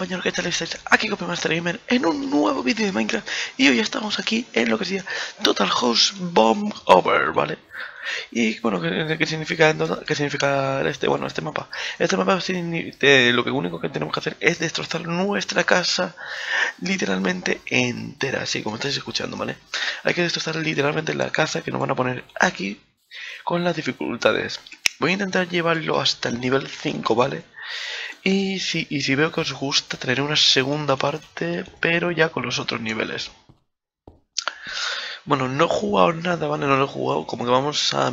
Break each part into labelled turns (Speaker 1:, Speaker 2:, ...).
Speaker 1: compañeros, ¿qué tal estáis? Aquí con Master Gamer en un nuevo vídeo de Minecraft y hoy estamos aquí en lo que sería Total House Bomb Over, ¿vale? Y bueno, ¿qué, qué significa, qué significa este, bueno, este mapa? Este mapa eh, lo que único que tenemos que hacer es destrozar nuestra casa literalmente entera, así como estáis escuchando, ¿vale? Hay que destrozar literalmente la casa que nos van a poner aquí con las dificultades. Voy a intentar llevarlo hasta el nivel 5, ¿vale? Y si, y veo que os gusta, traeré una segunda parte, pero ya con los otros niveles. Bueno, no he jugado nada, ¿vale? No lo he jugado, como que vamos a...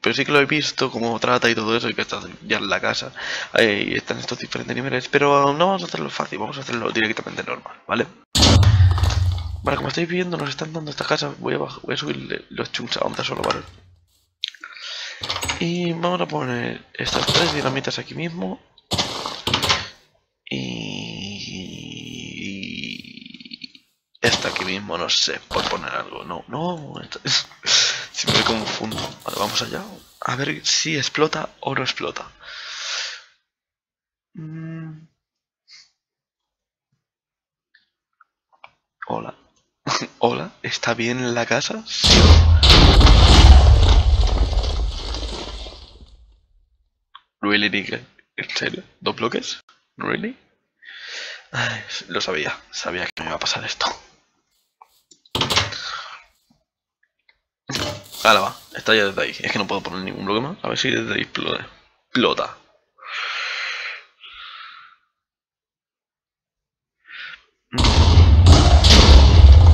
Speaker 1: Pero sí que lo he visto, cómo trata y todo eso, y que está ya en la casa. Ahí están estos diferentes niveles, pero no vamos a hacerlo fácil, vamos a hacerlo directamente normal, ¿vale? Vale, como estáis viendo, nos están dando esta casa. Voy a, voy a subir los chunks a onda solo, ¿vale? Y vamos a poner estas tres dinamitas aquí mismo. Y... Esta aquí mismo, no sé, por poner algo. No, no, si me confundo. Vale, vamos allá. A ver si explota o no explota. Mm. Hola. Hola, ¿está bien la casa? Sí. Really, ¿En serio? ¿Dos bloques? ¿Really? lo sabía, sabía que me iba a pasar esto. Ahora va, está ya desde ahí. Es que no puedo poner ningún bloque más. A ver si desde ahí explota.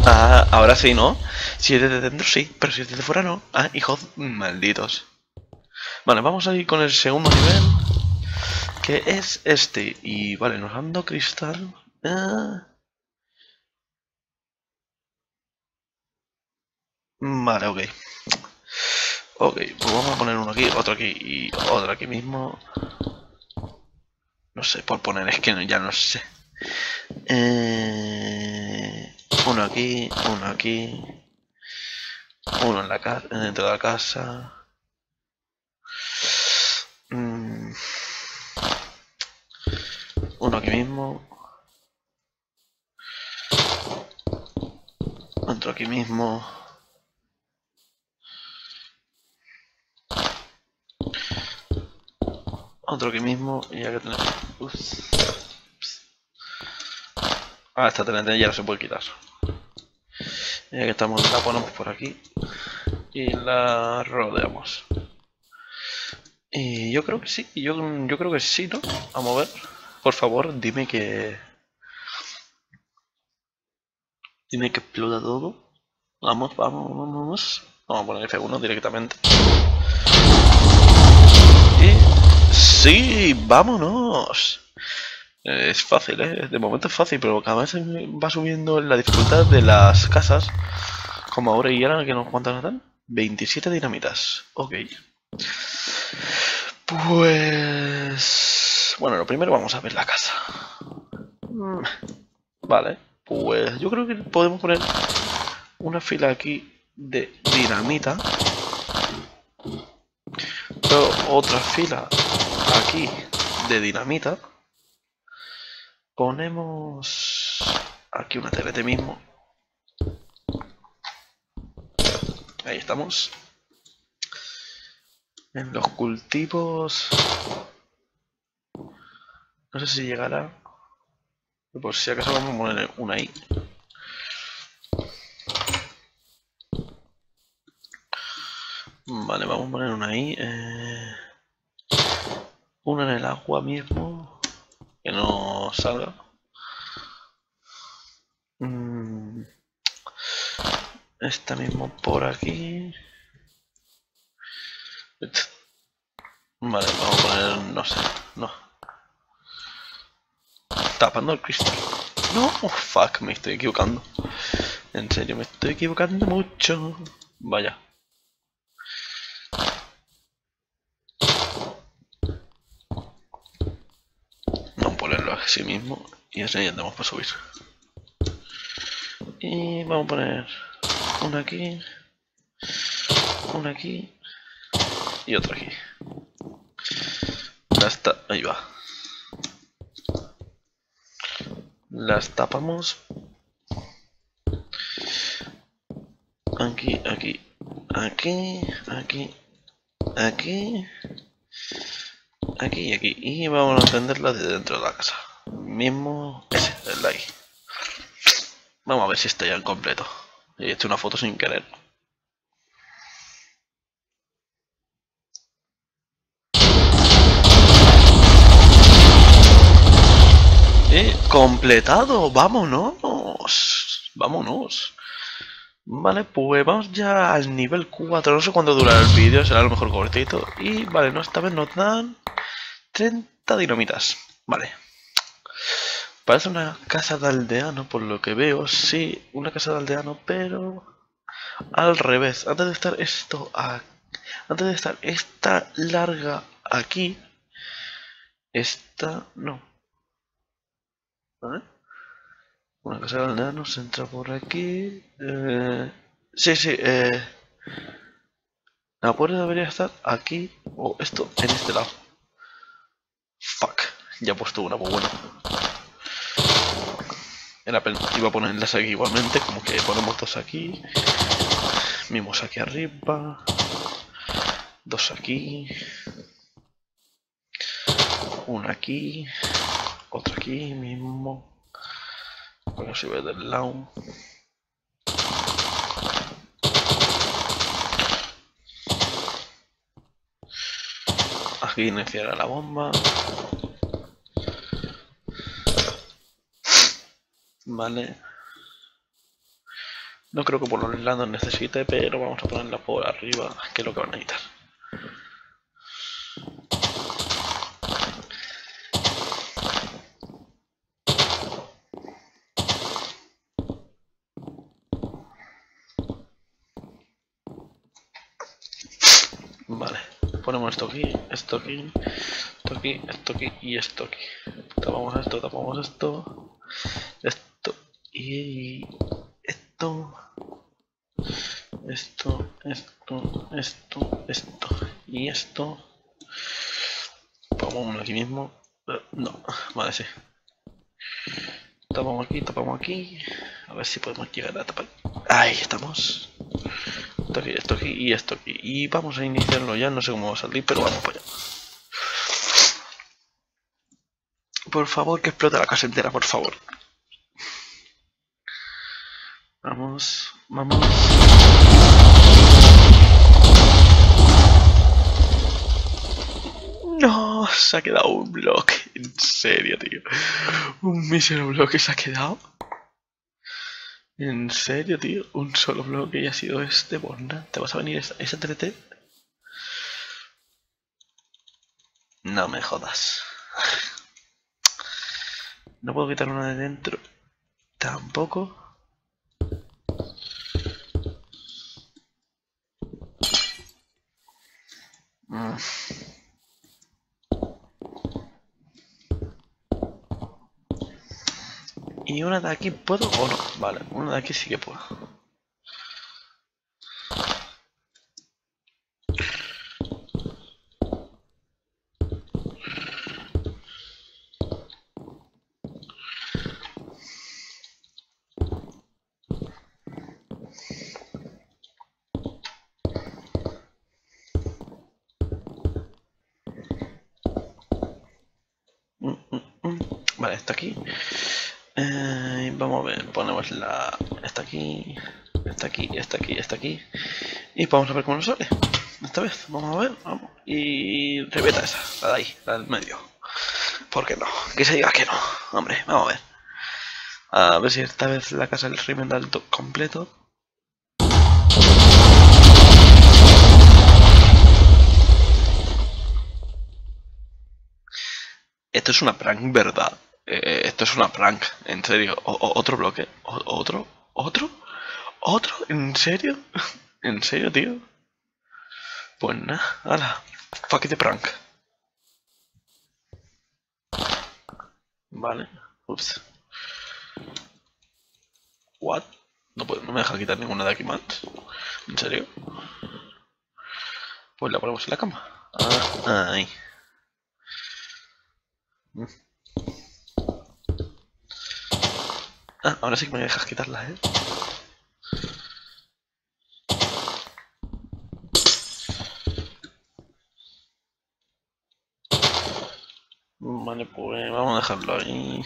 Speaker 1: Ah, ahora sí, ¿no? Si es desde dentro, sí, pero si es desde fuera, no. Ah, hijos malditos. Vale, vamos a ir con el segundo nivel que es este. Y vale, nos han dado cristal. Ah. Vale, ok. Ok, pues vamos a poner uno aquí, otro aquí y otro aquí mismo. No sé, por poner, es que ya no sé. Eh, uno aquí, uno aquí. Uno en la casa, dentro de la casa. Mm. Uno aquí mismo. Otro aquí mismo. Otro aquí mismo. Y ya que tenemos... Ah, esta TNT ya no se puede quitar. Ya que estamos, la ponemos por aquí. Y la rodeamos. Y yo creo que sí, yo, yo creo que sí, ¿no? A ver. Por favor, dime que... Dime que explota todo. Vamos, vamos, vamos. Vamos a poner F1 directamente. Y... ¡Sí! ¡Vámonos! Es fácil, ¿eh? De momento es fácil, pero cada vez va subiendo la dificultad de las casas. Como ahora y ahora, que nos cuántas dan. 27 dinamitas. Ok. Pues... Bueno, lo primero vamos a ver la casa. Mm, vale, pues yo creo que podemos poner una fila aquí de dinamita. otra fila aquí de dinamita. Ponemos aquí una TNT mismo. Ahí estamos. En los cultivos no sé si llegará. Por si acaso vamos a poner una ahí. Vale, vamos a poner una ahí. Eh, una en el agua mismo. Que no salga. Mm, esta mismo por aquí. Vale, vamos a poner, no sé, no tapando el cristal. No, fuck, me estoy equivocando. En serio, me estoy equivocando mucho. Vaya. Vamos a ponerlo así mismo y así ya andamos para subir. Y vamos a poner una aquí, una aquí y otra aquí. Ya está, ahí va. Las tapamos. Aquí, aquí, aquí, aquí, aquí, aquí y aquí. Y vamos a encenderla de dentro de la casa. Mismo ese, el de. Vamos a ver si está ya en completo. He hecho una foto sin querer. Completado, vámonos, vámonos. Vale, pues vamos ya al nivel 4, no sé cuándo durará el vídeo, será a lo mejor cortito. Y vale, no, esta vez nos dan 30 dinamitas, vale. Parece una casa de aldeano, por lo que veo, sí, una casa de aldeano, pero al revés. Antes de estar esto, antes de estar esta larga aquí, esta no. Una casa de aldeano se entra por aquí. Eh, sí, sí, eh, la puerta debería estar aquí o esto en este lado. Fuck, ya he puesto una, pues bueno. Iba a ponerlas aquí igualmente, como que ponemos dos aquí. Mismos aquí arriba. Dos aquí. Una aquí. Otra aquí mismo. Bueno, si ve del lado. Aquí iniciará la bomba. Vale. No creo que por los lados necesite, pero vamos a ponerla por arriba, que es lo que van a necesitar. Vale, ponemos esto aquí, esto aquí, esto aquí, esto aquí y esto aquí. Tapamos esto, tapamos esto, esto y esto, esto, esto, esto, esto y esto. Tapamos aquí mismo. Eh, no, vale, sí. Tapamos aquí, tapamos aquí. A ver si podemos llegar a tapar. Ahí estamos. Esto aquí, esto aquí y esto aquí. Y vamos a iniciarlo ya. No sé cómo va a salir, pero vamos para allá. Por favor, que explote la casa entera, por favor. Vamos, vamos. No, se ha quedado un bloque. En serio, tío. Un mísero bloque se ha quedado. En serio, tío. Un solo bloque y ha sido este. Pues ¿te vas a venir esa, esa TT? No me jodas. No puedo quitar una de dentro. Tampoco. ¿Y una de aquí puedo o no? Vale, una de aquí sí que puedo. Vale, está aquí. Eh, vamos a ver, la... Está aquí, está aquí, está aquí, está aquí. Y vamos a ver cómo nos sale. Esta vez, vamos a ver, vamos. Y reveta esa, la de ahí, la del medio. ¿Por qué no? Que se diga que no. Hombre, vamos a ver. A ver si esta vez la casa del Rimen completo. Esto es una prank, ¿verdad? Eh, esto es una prank, en serio. otro bloque. otro. Otro. Otro. ¿En serio? ¿En serio, tío? Pues nada, hala. Fuck it prank. Vale. Ups. What? No, puedo, no me deja quitar ninguna de aquí más. ¿En serio? Pues la ponemos en la cama. Ah, ahí. Ah, ahora sí que me dejas quitarla, ¿eh? Vale, pues vamos a dejarlo ahí.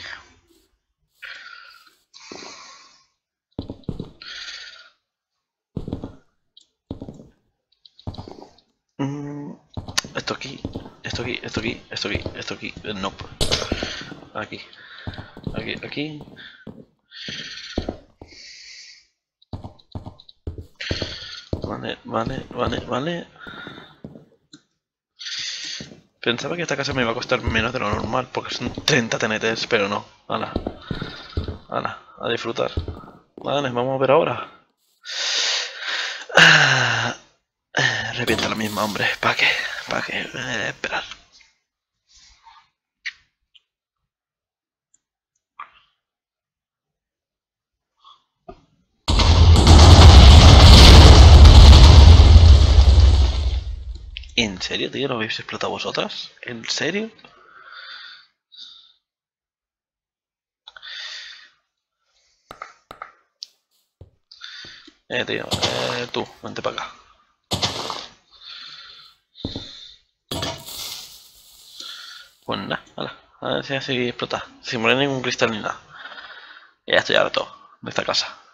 Speaker 1: Mm, esto aquí, esto aquí, esto aquí, esto aquí, esto aquí, eh, no. Aquí, aquí, aquí. Vale, vale, vale. Pensaba que esta casa me iba a costar menos de lo normal, porque son 30 TNTs, pero no. Hala. Hala, a disfrutar. Vale, vamos a ver ahora. Ah, revienta la misma, hombre. ¿Para qué? ¿Para qué? Eh, esperar. ¿En serio, tío? ¿Lo habéis explotado vosotras? ¿En serio? Eh, tío, eh, tú, vente para acá. Pues nada, a ver si así explota. Sin morir ningún cristal ni nada. ya estoy harto de esta casa.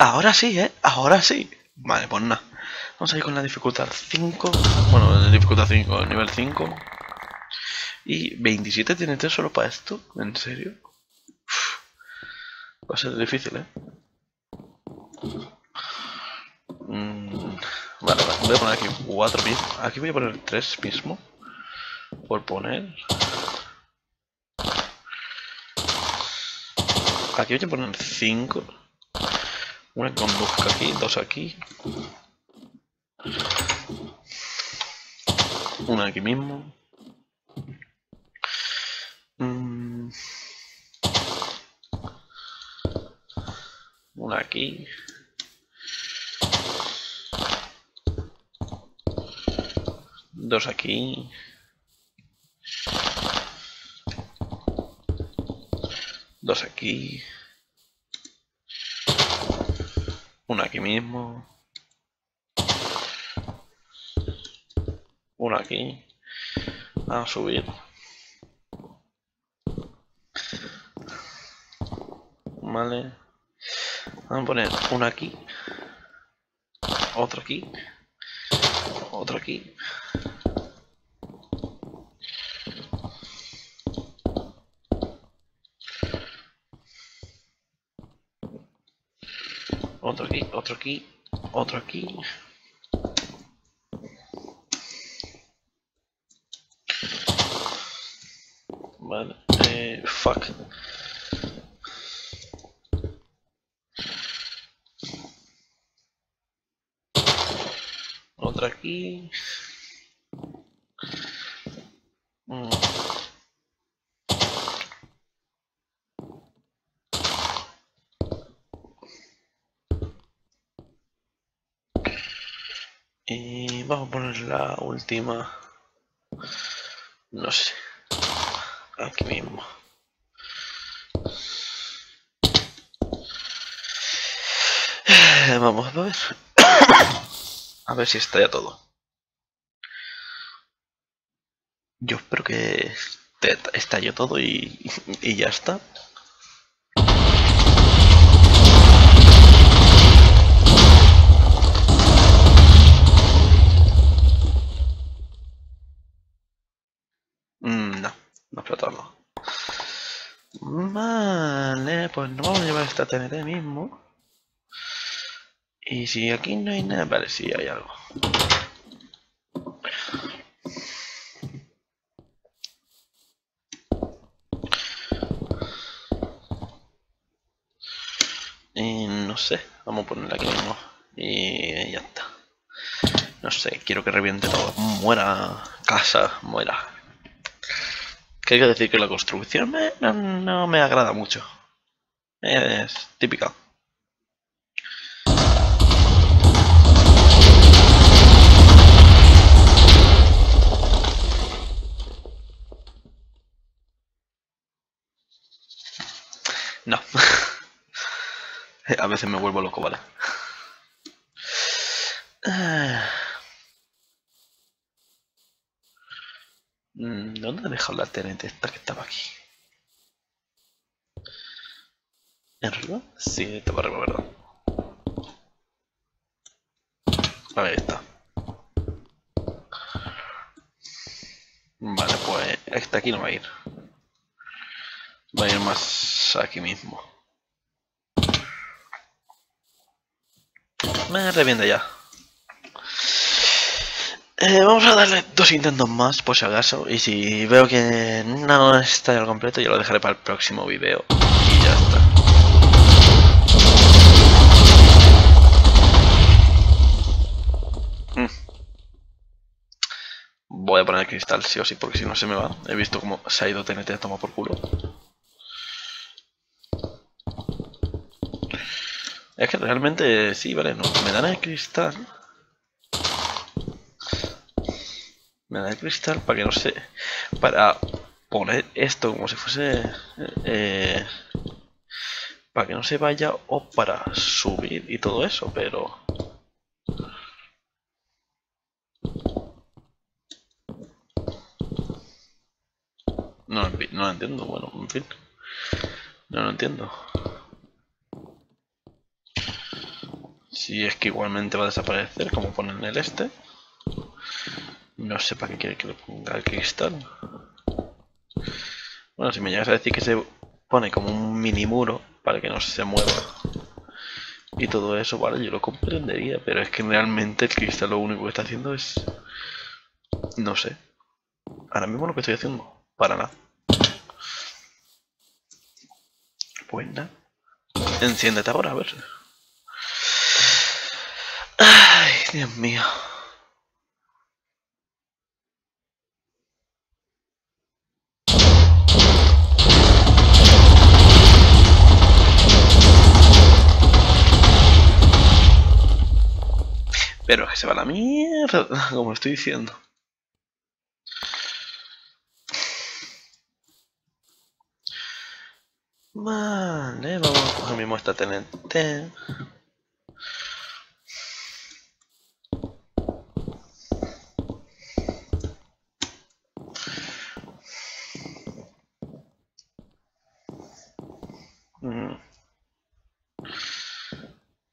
Speaker 1: Ahora sí, ¿eh? Ahora sí. Vale, pues nada. Vamos a ir con la dificultad 5. Bueno, la dificultad 5, nivel 5. Y 27 tiene TNT solo para esto. ¿En serio? Va a ser difícil, ¿eh? Mm, vale, vale, voy a poner aquí 4 mismo. Aquí voy a poner 3 mismo. Por poner. Aquí voy a poner 5. Una conduzca aquí, dos aquí. Una aquí mismo. Mm. Una aquí. Dos aquí. Dos aquí. Una aquí mismo. Una aquí. Vamos a subir. Vale. Vamos a poner una aquí. Otra aquí. Otra aquí. Otro otro aquí, otro aquí. Vale, eh, fuck. Otra aquí. Y vamos a poner la última. No sé. Aquí mismo. Vamos a ver. A ver si está todo. Yo espero que estalle todo y, y ya está. Vale, pues nos vamos a llevar esta TNT mismo. Y si aquí no hay nada, vale, sí hay algo. Y no sé, vamos a ponerla aquí mismo. Y ya está. No sé, quiero que reviente todo. Muera casa, muera hay que decir que la construcción no, me agrada mucho. Es típica. No. A veces me vuelvo loco, ¿vale? Mm, ¿Dónde he dejado la TNT esta que estaba aquí? Arriba? Sí, estaba arriba, ¿verdad? Ahí está. Vale, pues esta aquí no va a ir. Va a ir más aquí mismo. Me revienta ya. Eh, vamos a darle dos intentos más, por si acaso. Y si veo que no está ya al completo, yo lo dejaré para el próximo video. Y ya está. Voy a poner cristal sí o sí, porque si no se me va. He visto cómo se ha ido TNT a tomar por culo. Es que realmente sí, vale, no. Me dan el cristal. Me dan el cristal para que no sé. Para poner esto como si fuese. Eh, para que no se vaya o para subir y todo eso, pero. No, no lo entiendo, bueno, en fin. No lo entiendo. Si es que igualmente va a desaparecer, como ponen el este. No sé para qué quiere que le ponga el cristal. Bueno, si me llegas a decir que se pone como un mini muro para que no se mueva y todo eso, vale, yo lo comprendería, pero es que realmente el cristal lo único que está haciendo es... No sé. Ahora mismo lo que estoy haciendo, para nada. Pues nada. Enciéndete ahora, a ver. Ay, Dios mío. Pero que se va la mierda, como estoy diciendo. Vale, vamos a coger mi muestra TNT.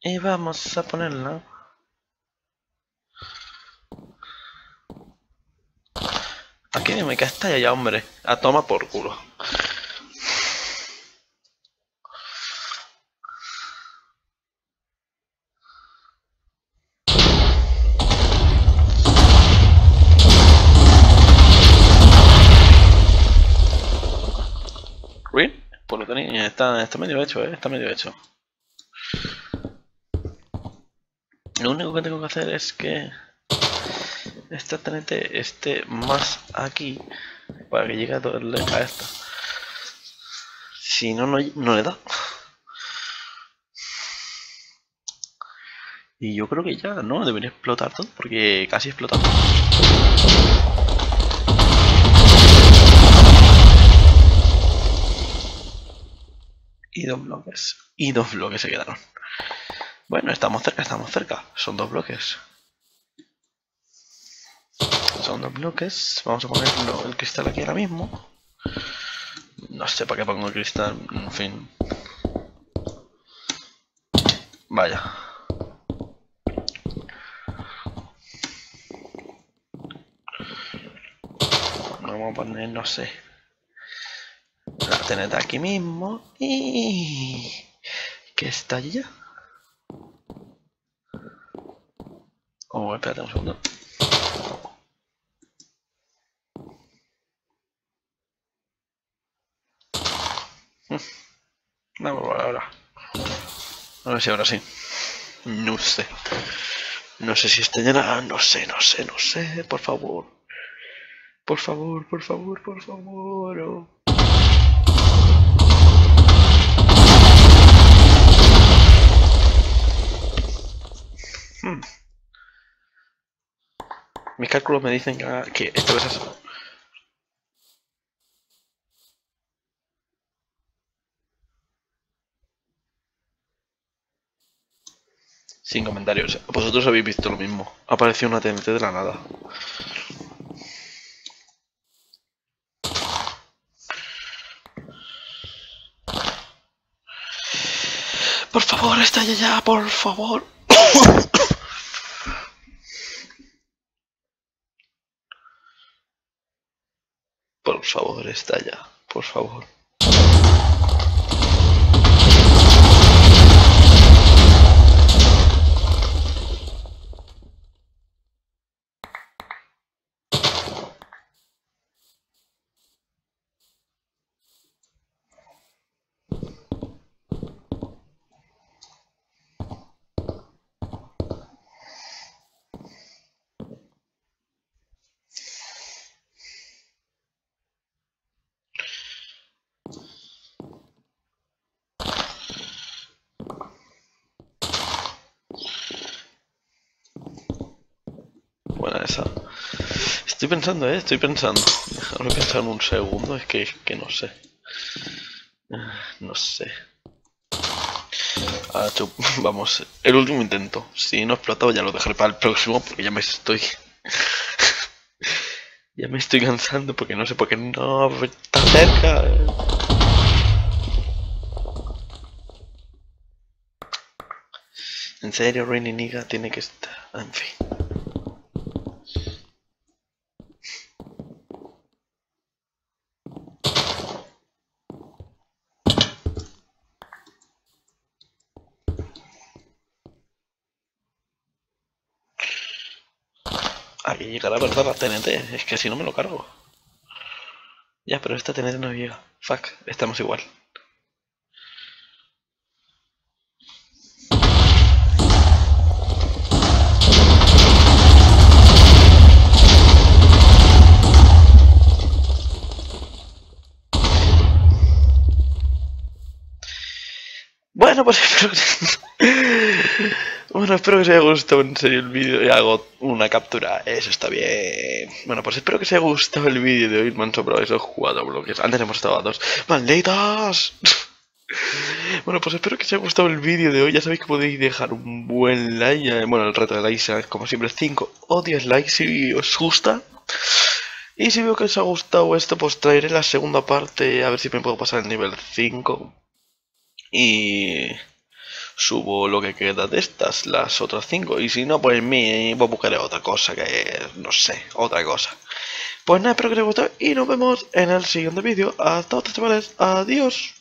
Speaker 1: Y vamos a ponerla. Aquí me está ya, hombre. A toma por culo. Ruin, pues lo tenía, está, está medio hecho, eh, está medio hecho. Lo único que tengo que hacer es que esta TNT esté más aquí para que llegue a, a esta. Si no, no, le da. Y yo creo que ya, ¿no? Debería explotar todo, porque casi explota. Dos bloques. Y dos bloques se quedaron. Bueno, estamos cerca, estamos cerca. Son dos bloques. Son dos bloques. Vamos a poner el cristal aquí ahora mismo. No sé para qué pongo el cristal, en fin. Vaya. Vamos a poner, no sé. La tener aquí mismo. Y... ¿Qué está allí ya? Oh, espérate un segundo. Vamos a ahora. A ver si ahora sí. No sé. No sé si está llena. No sé, no sé, no sé. Por favor. Por favor, por favor, por favor. Mm. Mis cálculos me dicen que esto es eso. Sin comentarios. Vosotros habéis visto lo mismo. Apareció una TNT de la nada. Por favor, estalla ya, por favor. por favor, estalla, por favor. Buena esa. Estoy pensando, eh, estoy pensando. Déjame pensar un segundo, es que, que no sé. No sé. Ah, vamos, el último intento. Si no explotado ya lo dejaré para el próximo porque ya me estoy... ya me estoy cansando porque no sé por qué no está cerca. En serio, Rainy Niga tiene que estar... En fin. Aquí llegará verdad la TNT, es que si no me lo cargo. Ya, pero esta TNT no llega. Fuck, estamos igual. Bueno, pues espero que... Bueno, espero que os haya gustado en serio el vídeo y hago una captura. Eso está bien. Bueno, pues espero que os haya gustado el vídeo de hoy. Me han sobrado esos cuatro bloques. Antes hemos estado a dos. ¡Malditos! Bueno, pues espero que os haya gustado el vídeo de hoy. Ya sabéis que podéis dejar un buen like. Bueno, el reto de likes es como siempre 5 o 10 likes si os gusta. Y si veo que os ha gustado esto, pues traeré la segunda parte. A ver si me puedo pasar el nivel 5. Y subo lo que queda de estas, las otras 5. Y si no, pues me voy a buscar otra cosa, que no sé, otra cosa. Pues nada, espero que haya gustado y nos vemos en el siguiente vídeo. Hasta otra chavales. Adiós.